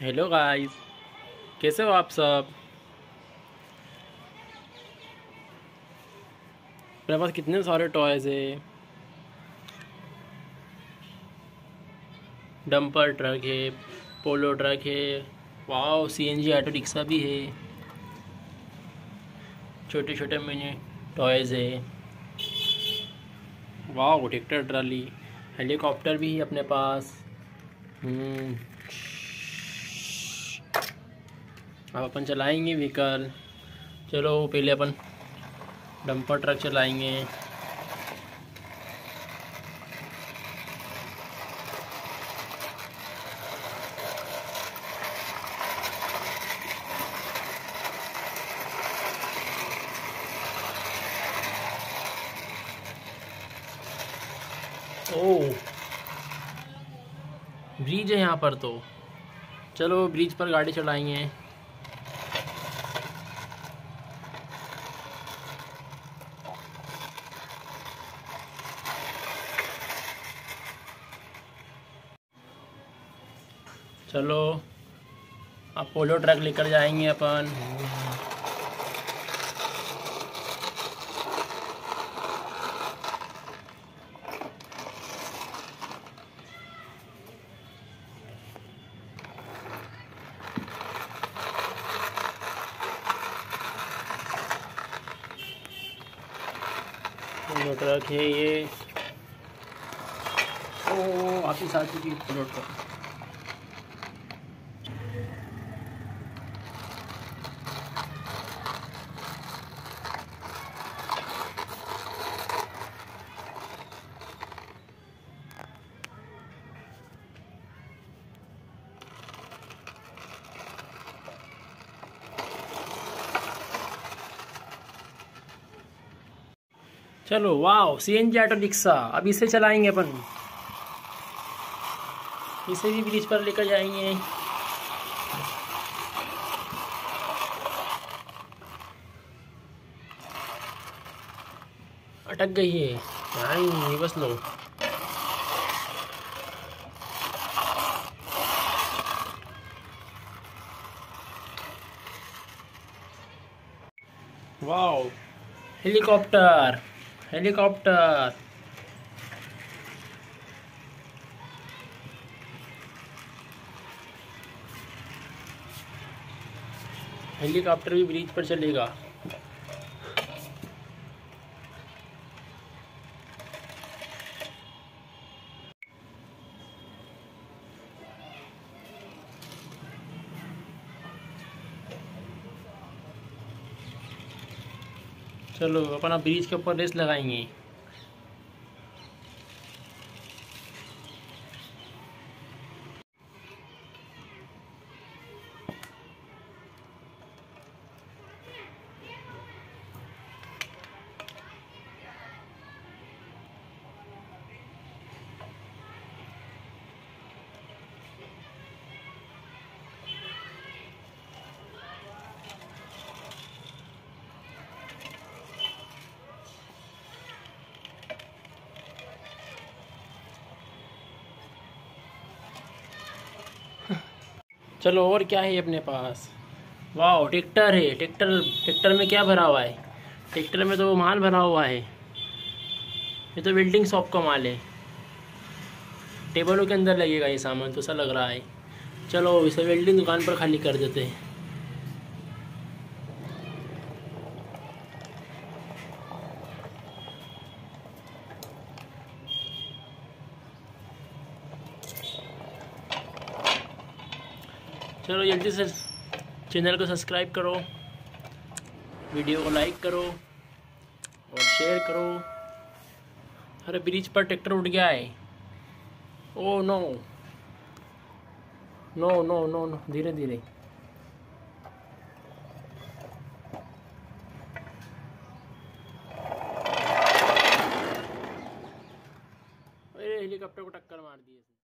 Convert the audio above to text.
Hello guys कैसे हो आप सब? मेरे पास कितने सारे टॉयज़ है। डंपर ट्रक है पोलो ट्रक है। वाओ सीएनजी ऑटो रिक्शा भी है। छोटे छोटे मैंने टॉयज़ है। Wow tractor trolley. हेलीकॉप्टर भी है अपने पास। हम्म। अब अपन चलाएँगे व्हीकल चलो, पहले अपन डंपर ट्रक चलाएँगे। ओ ब्रिज है यहाँ पर तो। चलो, ब्रिज पर गाड़ी चलाएँगे। चलो अब पोलो ट्रक लेकर जाएँगे अपन। पोलो ट्रक है ये। ओ आपकी साथ की पोलो ट्रक चलो वाह C N G auto rickshaw अब इसे चलाएँगे अपन। इसे भी ब्रिज पर लेकर जाएँगे। अटक गई है। नहीं बस लो। Wow, helicopter. हेलीकॉप्टर। हेलीकॉप्टर भी ब्रिज पर चलेगा। चलो अपना ब्रिज के ऊपर रेस लगाएँगे। चलो और क्या है अपने पास? वाह ट्रैक्टर है, ट्रैक्टर ट्रैक्टर में क्या भरा हुआ है? ट्रैक्टर में तो माल भरा हुआ है। ये तो बिल्डिंग शॉप का माल है। टेबलों के अंदर लगेगा ये सामान तो सा लग रहा है। चलो इसे वेल्डिंग दुकान पर खाली कर देते हैं। चलो जल्दी से चैनल को सब्सक्राइब करो, वीडियो को लाइक करो और शेयर करो। अरे ब्रिज पर ट्रैक्टर उठ गया है। ओ no no no no no धीरे धीरे। हेलीकॉप्टर को टक्कर